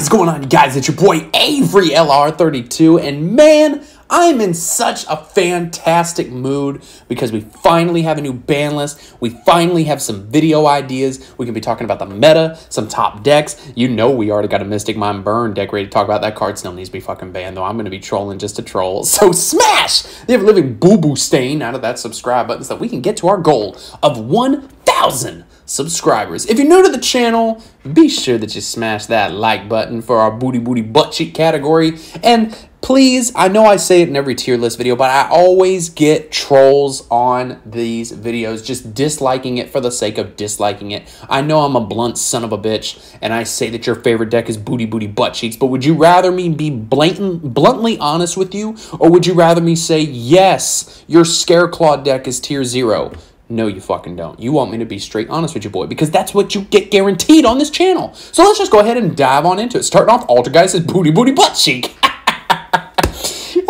is going on, you guys? It's your boy Avery LR32, and man, I'm in such a fantastic mood because we finally have a new ban list. We finally have some video ideas. We can be talking about the meta, some top decks. You know, we already got a Mystic Mine Burn deck ready to talk about. That card still needs to be fucking banned, though. I'm going to be trolling just to troll. So smash the ever living boo boo stain out of that subscribe button so that we can get to our goal of 1,000 subscribers. If you're new to the channel, be sure that you smash that like button for our booty booty butt cheek category. And please, I know I say it in every tier list video, but I always get trolls on these videos just disliking it for the sake of disliking it. I know I'm a blunt son of a bitch, and I say that your favorite deck is booty booty butt cheeks, but would you rather me be blatant, bluntly honest with you, or would you rather me say, yes, your Scareclaw deck is tier zero? No, you fucking don't. You want me to be straight honest with you, boy, because that's what you get guaranteed on this channel. So let's just go ahead and dive on into it. Starting off, Altergeist is booty booty butt cheek.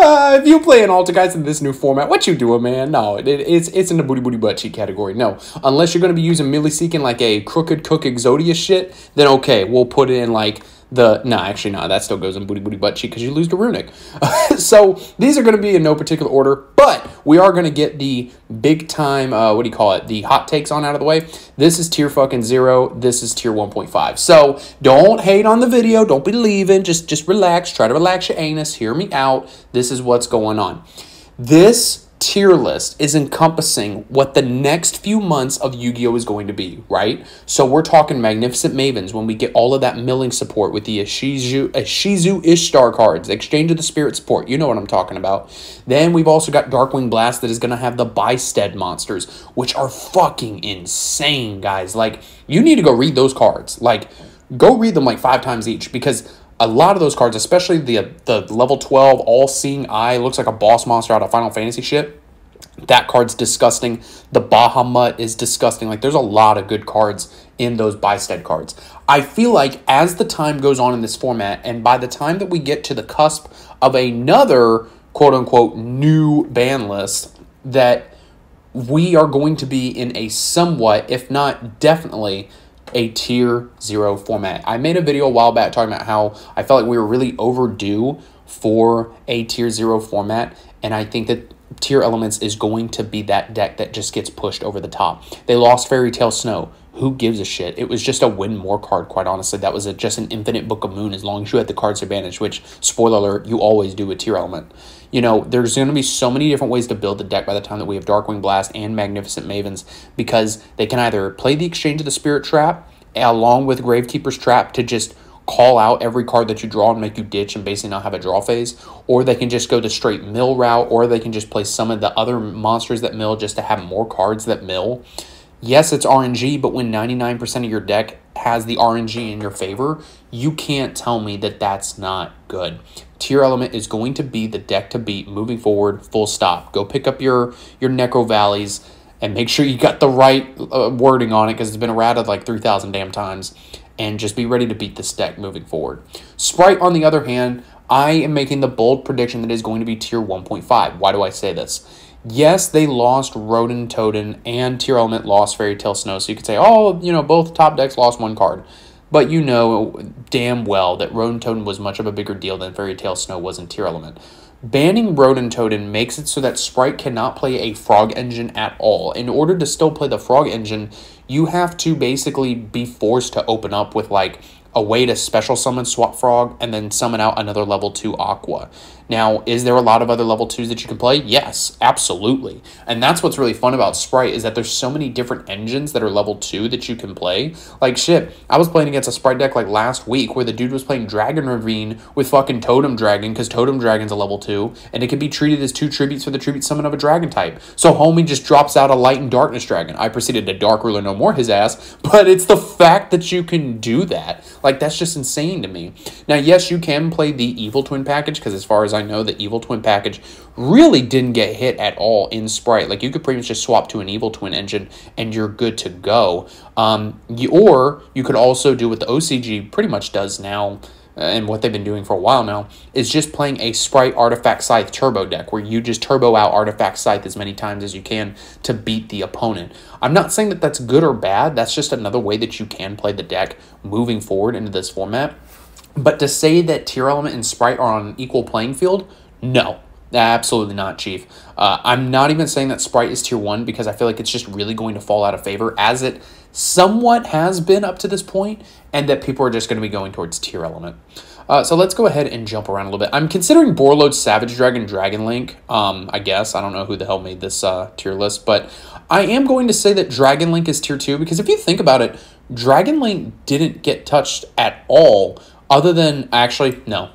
Uh, if you play an Altergeist in this new format, what you doing, man? No, it, it's it's in the booty booty butt cheek category. No, unless you're gonna be using Millie Seeking like a crooked cook Exodia shit, then okay, we'll put it in like the nah actually nah that still goes in booty booty butt cheek because you lose to Runick. So these are going to be in no particular order but we are going to get the big time uh, what do you call it the hot takes on out of the way. This is tier fucking zero. This is tier 1.5 so don't hate on the video. Don't be leaving. Just just relax. Try to relax your anus. Hear me out. This is what's going on. This tier list is encompassing what the next few months of Yu-Gi-Oh is going to be, right? So we're talking Magnificent Mavens when we get all of that milling support with the Ishizu, Ishizu Ishtar cards, Exchange of the Spirit support. You know what I'm talking about. Then we've also got Darkwing Blast that is going to have the Bystial monsters, which are fucking insane, guys. Like, you need to go read those cards. Like, go read them like five times each because a lot of those cards, especially the the level 12 all-seeing eye, looks like a boss monster out of Final Fantasy shit. That card's disgusting. The Bahamut is disgusting. Like there's a lot of good cards in those Bystial cards. I feel like as the time goes on in this format, and by the time that we get to the cusp of another quote unquote new ban list, that we are going to be in a somewhat, if not definitely, a tier zero format. I made a video a while back talking about how I felt like we were really overdue for a tier zero format, and I think that Tearlaments is going to be that deck that just gets pushed over the top. They lost Fairy Tale Snow. Who gives a shit? It was just a win more card, quite honestly. That was a, just an infinite Book of Moon as long as you had the cards advantage, which, spoiler alert, you always do with Tearlament. You know, there's going to be so many different ways to build the deck by the time that we have Darkwing Blast and Magnificent Mavens because they can either play the Exchange of the Spirit Trap along with Gravekeeper's Trap to just call out every card that you draw and make you ditch and basically not have a draw phase, or they can just go the straight mill route, or they can just play some of the other monsters that mill just to have more cards that mill. Yes, it's RNG, but when 99% of your deck has the RNG in your favor, you can't tell me that that's not good. Tearlament is going to be the deck to beat moving forward, full stop. Go pick up your, your Necro Valleys and make sure you got the right uh, wording on it because it's been errated like 3,000 damn times. And just be ready to beat this deck moving forward. Sprite, on the other hand, I am making the bold prediction that is going to be tier 1.5. Why do I say this? Yes, they lost Ronintoadin and Tearlament lost Fairy Tale Snow, so you could say, oh, you know, both top decks lost one card. But you know damn well that Ronintoadin was much of a bigger deal than Fairy Tale Snow was in Tearlament. Banning Ronintoadin makes it so that Sprite cannot play a Frog Engine at all. In order to still play the Frog Engine, you have to basically be forced to open up with like a way to special summon Swap Frog and then summon out another level 2 Aqua. Now, is there a lot of other level 2s that you can play? Yes, absolutely. And that's what's really fun about Sprite is that there's so many different engines that are level 2 that you can play. Like shit, I was playing against a Sprite deck like last week where the dude was playing Dragon Ravine with fucking Totem Dragon because Totem Dragon's a level 2 and it can be treated as two tributes for the tribute summon of a dragon type. So homie just drops out a Light and Darkness Dragon. I proceeded to Dark Ruler no more his ass, but it's the fact that you can do that. Like that's just insane to me. Now, yes, you can play the Evil Twin package because as far as I I know the Evil Twin package really didn't get hit at all in Sprite. Like you could pretty much just swap to an Evil Twin engine and you're good to go. Um, you, or you could also do what the OCG pretty much does now uh, and what they've been doing for a while now is just playing a Sprite Artifact Scythe turbo deck where you just turbo out Artifact Scythe as many times as you can to beat the opponent. I'm not saying that that's good or bad. That's just another way that you can play the deck moving forward into this format. But to say that Tearlament and Sprite are on an equal playing field, no, absolutely not, Chief. Uh, I'm not even saying that Sprite is tier one because I feel like it's just really going to fall out of favor as it somewhat has been up to this point, and that people are just going to be going towards Tearlament. Uh, so let's go ahead and jump around a little bit. I'm considering Borreload, Savage Dragon, Dragon Link. Um, I guess I don't know who the hell made this uh, tier list, but I am going to say that Dragon Link is tier two because if you think about it, Dragon Link didn't get touched at all, other than actually no.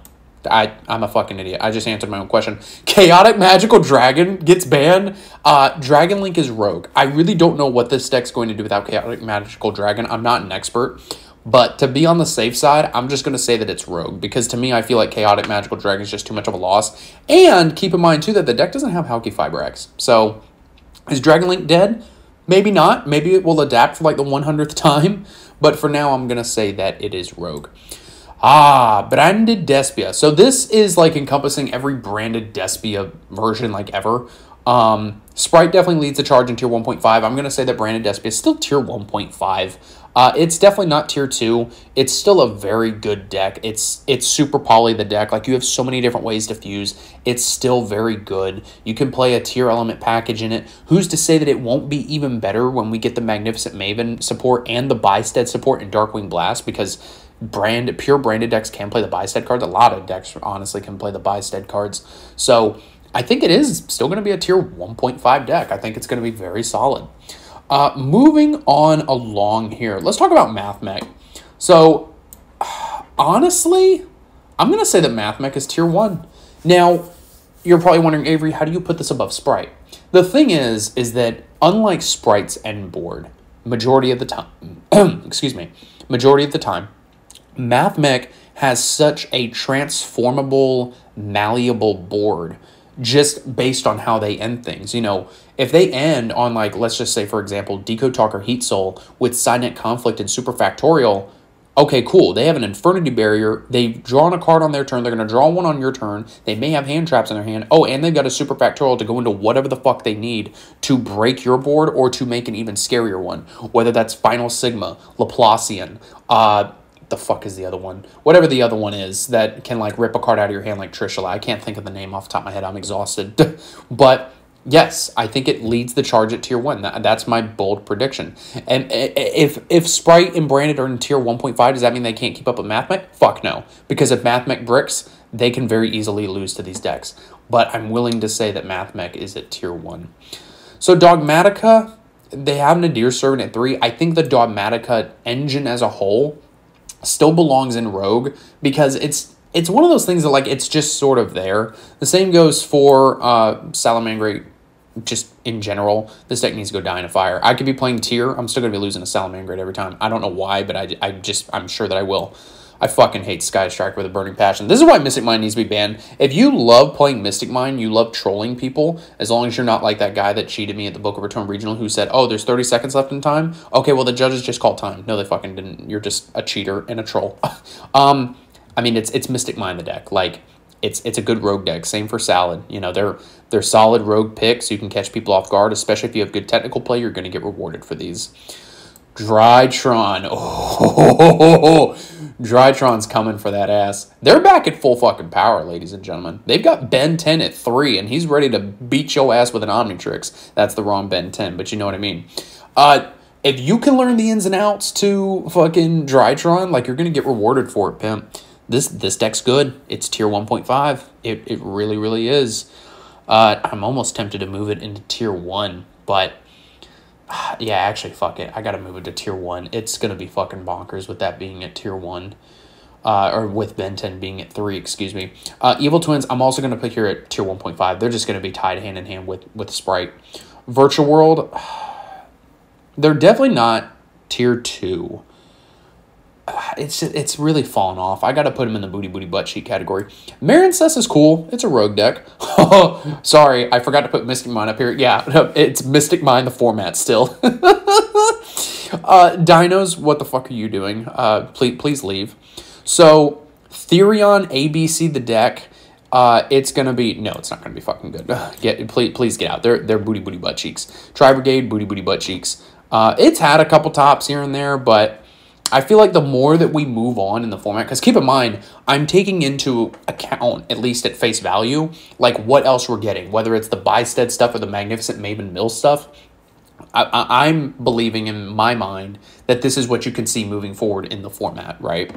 I, I'm a fucking idiot. I just answered my own question. Chaotic Magical Dragon gets banned. Uh, Dragon Link is Rogue. I really don't know what this deck's going to do without Chaotic Magical Dragon. I'm not an expert. But to be on the safe side, I'm just going to say that it's Rogue because to me, I feel like Chaotic Magical Dragon is just too much of a loss. And keep in mind, too, that the deck doesn't have Halqifibrax. So is Dragon Link dead? Maybe not. Maybe it will adapt for like the 100th time. But for now, I'm going to say that it is Rogue. Ah, branded Despia. So this is like encompassing every branded Despia version like ever. Um, Sprite definitely leads the charge in tier 1.5. I'm going to say that branded Despia is still tier 1.5. Uh, it's definitely not tier two. It's still a very good deck. It's it's super poly the deck. Like you have so many different ways to fuse. It's still very good. You can play a Tearlament package in it. Who's to say that it won't be even better when we get the Magnificent Maven support and the Bystial support in Darkwing Blast because brand pure branded decks can play the Bystial cards. A lot of decks honestly can play the Bystial cards. So I think it is still going to be a tier 1.5 deck. I think it's going to be very solid. Uh, moving on along here, let's talk about MathMech. So, honestly, I'm going to say that MathMech is tier 1. Now, you're probably wondering, Avery, how do you put this above Sprite? The thing is, is that unlike Sprite's end board, majority of the time, excuse me, majority of the time, MathMech has such a transformable, malleable board just based on how they end things. You know, if they end on like, let's just say, for example, Decode Talker Heat Soul with Cynet Conflict and Super Factorial, okay, cool. They have an Infernity Barrier. They've drawn a card on their turn. They're going to draw one on your turn. They may have hand traps in their hand. Oh, and they've got a Super Factorial to go into whatever the fuck they need to break your board or to make an even scarier one. Whether that's Final Sigma, Laplacian, uh, the fuck is the other one? Whatever the other one is that can like rip a card out of your hand like Trishula. I can't think of the name off the top of my head. I'm exhausted. but yes, I think it leads the charge at tier one. That, that's my bold prediction. And eh, eh, if if Sprite and Branded are in tier 1.5, does that mean they can't keep up with MathMech? Fuck no. Because if MathMech bricks, they can very easily lose to these decks. But I'm willing to say that MathMech is at tier one. So Dogmatika, they have Nadir Servant at three. I think the Dogmatika engine as a whole still belongs in Rogue because it's it's one of those things that like it's just sort of there. The same goes for uh, Salamangreat just in general, this deck needs to go die in a fire. I could be playing tier. I'm still going to be losing a Salamangreat every time. I don't know why, but I, I just, I'm sure that I will. I fucking hate Sky Strike with a burning passion. This is why Mystic Mine needs to be banned. If you love playing Mystic Mine, you love trolling people, as long as you're not like that guy that cheated me at the Boca Raton Regional who said, oh, there's 30 seconds left in time. Okay, well, the judges just called time. No, they fucking didn't. You're just a cheater and a troll. um, I mean, it's it's Mystic Mine the deck. Like, it's it's a good rogue deck. Same for Salad. You know, they're they're solid rogue picks. You can catch people off guard, especially if you have good technical play. You're going to get rewarded for these. Drytron. Oh, Drytron's coming for that ass. They're back at full fucking power, ladies and gentlemen. They've got Ben 10 at 3, and he's ready to beat your ass with an Omnitrix. That's the wrong Ben 10, but you know what I mean. Uh, if you can learn the ins and outs to fucking Drytron, like, you're going to get rewarded for it, pimp. This, this deck's good. It's tier 1.5. It, it really, really is. Uh, I'm almost tempted to move it into tier 1, but yeah, actually, fuck it. I gotta move it to tier one. It's gonna be fucking bonkers with that being at tier one. Uh, or with Benten being at 3, excuse me. Uh, Evil Twins, I'm also to put here at tier 1.5. They're just to be tied hand in hand with, with Sprite. Virtual World, they're definitely not tier 2. It's it's really fallen off. I got to put him in the booty booty butt cheek category. Marincess is cool. It's a rogue deck. Sorry, I forgot to put Mystic Mine up here. Yeah, it's Mystic Mine the format still. uh, Dinos, what the fuck are you doing? Uh, please please leave. So Therion ABC the deck. Uh, it's gonna be no, it's not gonna be fucking good. Get please please get out. They're they're booty booty butt cheeks. Tri Brigade booty booty butt cheeks. Uh, it's had a couple tops here and there, but I feel like the more that we move on in the format, because keep in mind, I'm taking into account, at least at face value, like what else we're getting, whether it's the Bystial stuff or the Magnificent Maven Mill stuff. I, am believing in my mind that this is what you can see moving forward in the format, right?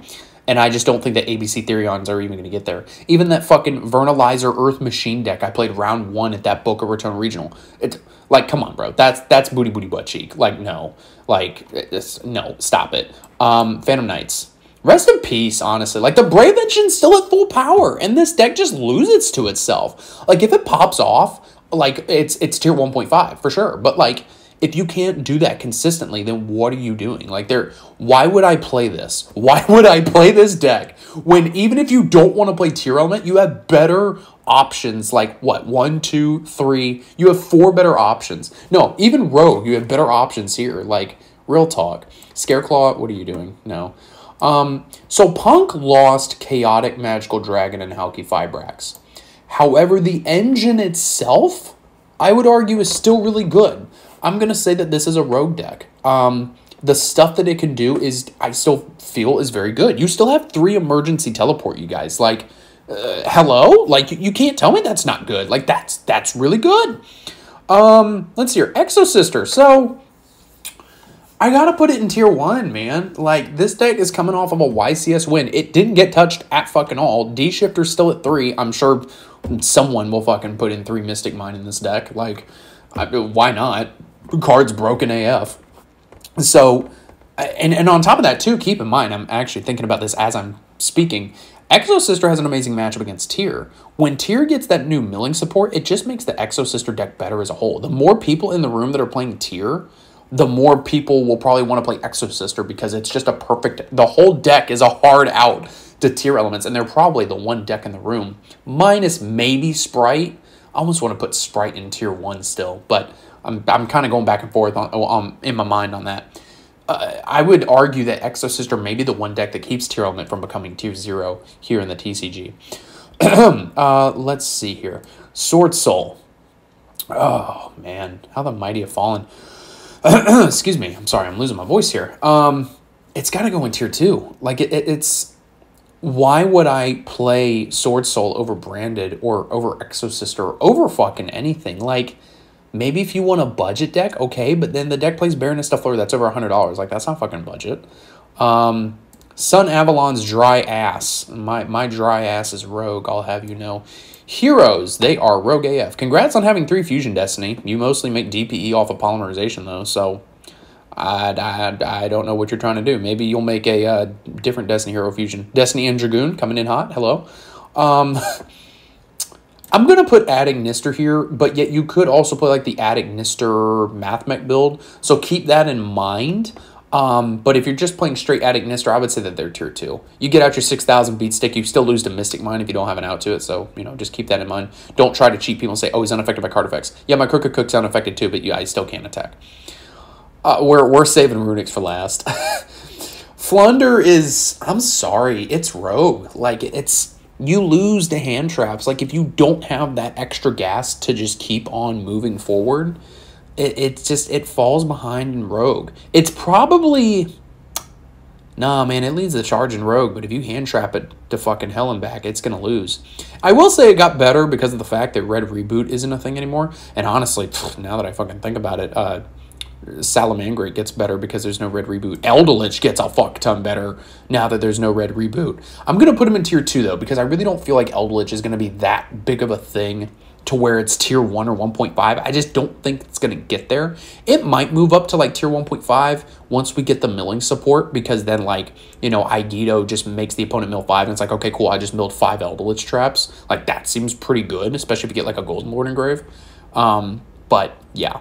And I just don't think that ABC Therions are even going to get there. Even that fucking Vernalizer Earth Machine deck I played round one at that Boca Raton Regional. It's like, come on, bro. That's that's booty booty butt cheek. Like, no, like, this no, stop it. Um, Phantom Knights. Rest in peace, honestly. Like the Brave Engine's still at full power, and this deck just loses to itself. Like if it pops off, like it's it's tier 1.5 for sure. But like if you can't do that consistently, then what are you doing? Like there why would I play this? Why would I play this deck when even if you don't want to play Tearlament, you have better options like what one two three you have four better options. No even rogue you have better options here like real talk. Scareclaw what are you doing? No. Um so punk lost chaotic magical dragon and Halqifibrax. However the engine itself i would argue is still really good I'm gonna say that this is a rogue deck. Um, the stuff that it can do is I still feel is very good. You still have three emergency teleport, you guys. Like, uh, hello, like you, can't tell me that's not good. Like that's that's really good. Um, let's see here, Exo Sister. So I gotta put it in tier one, man. Like this deck is coming off of a YCS win. It didn't get touched at fucking all. D Shifter's still at three. I'm sure someone will fucking put in three Mystic Mine in this deck. Like, I, why not? Card's broken AF. So, uh, and, and on top of that, too, keep in mind, I'm actually thinking about this as I'm speaking. Exo Sister has an amazing matchup against Tear. When Tear gets that new milling support, it just makes the Exo Sister deck better as a whole. The more people in the room that are playing Tear, the more people will probably want to play Exo Sister because it's just a perfect. The whole deck is a hard out to Tearlaments, and they're probably the one deck in the room, minus maybe Sprite. I almost want to put Sprite in tier one still, but I'm, I'm kind of going back and forth on, on in my mind on that. Uh, I would argue that Exo Sister may be the one deck that keeps Tearlament from becoming Tier 0 here in the TCG. uh, let's see here. Sword Soul. Oh, man. How the mighty have fallen. Excuse me. I'm sorry. I'm losing my voice here. Um, it's got to go in Tier 2. Like, it, it, it's... Why would I play Sword Soul over Branded or over Exo Sister or over fucking anything? Like Maybe if you want a budget deck, okay, but then the deck plays Baroness Fleur that's over $100. Like, that's not fucking budget. Um, Sun Avalon's dry ass. My, my dry ass is rogue, I'll have you know. Heroes, they are rogue AF. Congrats on having three Fusion Destiny. You mostly make DPE off of polymerization, though, so I, I, I don't know what you're trying to do. Maybe you'll make a uh, different Destiny Hero Fusion. Destiny and Dragoon coming in hot. Hello. Um, I'm going to put @Ignister here, but yet you could also play like the Ignister Mathmech build. So keep that in mind. Um, but if you're just playing straight Ignister, I would say that they're tier 2. You get out your 6,000 beat stick, you still lose to Mystic Mine if you don't have an out to it. So, you know, just keep that in mind. Don't try to cheat people and say, oh, he's unaffected by card effects. Yeah, my Crooked Cook's unaffected too, but yeah, I still can't attack. Uh, we're, we're saving Runicks for last. Flunder is, I'm sorry, it's rogue. Like, it's you lose the hand traps. Like if you don't have that extra gas to just keep on moving forward, it, it just it falls behind in Rogue. It's probably Nah, man, it leads the charge in Rogue, but if you hand trap it to fucking hell and back, it's gonna lose. I will say it got better because of the fact that Red Reboot isn't a thing anymore. And honestly, now that I fucking think about it, uh, Salamangreat gets better because there's no red reboot. Eldritch gets a fuck ton better now that there's no red reboot. I'm going to put him in tier 2 though because I really don't feel like Eldritch is going to be that big of a thing to where it's tier 1 or 1.5. I just don't think it's going to get there. It might move up to like tier 1.5 once we get the milling support because then like, you know, Aigido just makes the opponent mill 5 and it's like, okay, cool, I just milled 5 Eldritch traps. Like that seems pretty good, especially if you get like a Golden Lord engrave. Um, but yeah,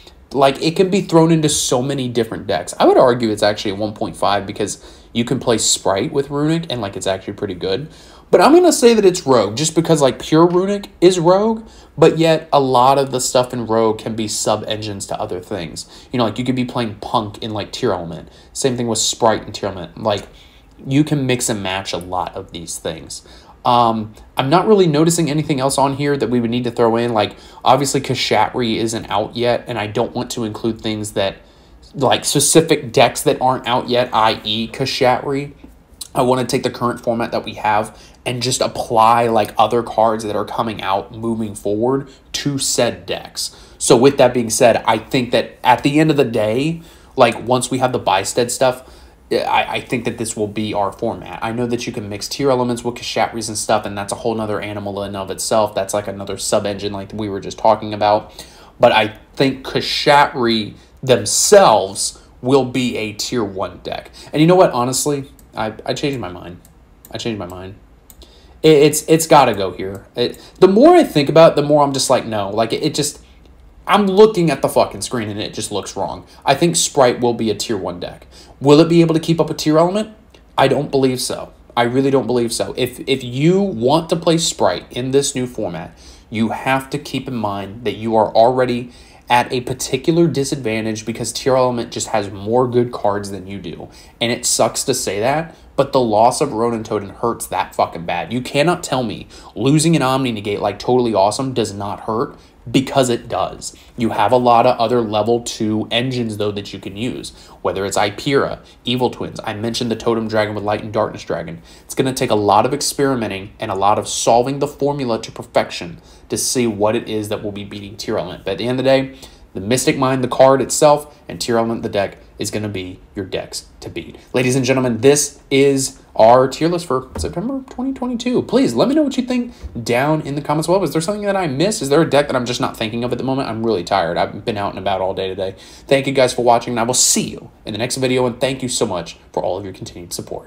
like it can be thrown into so many different decks. I would argue it's actually a 1.5 because you can play Sprite with Runick and like it's actually pretty good. But I'm going to say that it's Rogue just because like pure Runick is Rogue, but yet a lot of the stuff in Rogue can be sub-engines to other things. You know, like you could be playing Punk in like Tearlament. Same thing with Sprite and Tearlament. Like you can mix and match a lot of these things. Um, I'm not really noticing anything else on here that we would need to throw in. Like, obviously, Kashtira isn't out yet, and I don't want to include things that, like, specific decks that aren't out yet, i.e., Kashtira. I want to take the current format that we have and just apply, like, other cards that are coming out moving forward to said decks. So, with that being said, I think that at the end of the day, like, once we have the Bystial stuff, I, I think that this will be our format. I know that you can mix Tearlaments with Kashtira's and stuff, and that's a whole nother animal in of itself. That's like another sub-engine like we were just talking about. But I think Kashtira themselves will be a tier 1 deck. And you know what, honestly, I, I changed my mind. I changed my mind. It, it's it's got to go here. It, the more I think about it, the more I'm just like, no. Like, it, it just... I'm looking at the fucking screen and it just looks wrong. I think Sprite will be a tier 1 deck. Will it be able to keep up a Tearlament? I don't believe so. I really don't believe so. If if you want to play Sprite in this new format, you have to keep in mind that you are already at a particular disadvantage because Tearlament just has more good cards than you do. And it sucks to say that, but the loss of Ronintoadin hurts that fucking bad. You cannot tell me losing an Omni Negate like totally awesome does not hurt because it does. You have a lot of other level 2 engines, though, that you can use, whether it's Ipiria, Evil Twins. I mentioned the Totem Dragon with Light and Darkness Dragon. It's going to take a lot of experimenting and a lot of solving the formula to perfection to see what it is that will be beating Tearlament. But at the end of the day, the Mystic Mine, the card itself, and Tearlament, the deck, is going to be your decks to beat. Ladies and gentlemen, this is our tier list for September 2022. Please let me know what you think down in the comments below. Is there something that I missed? Is there a deck that I'm just not thinking of at the moment? I'm really tired. I've been out and about all day today. Thank you guys for watching, and I will see you in the next video, and thank you so much for all of your continued support.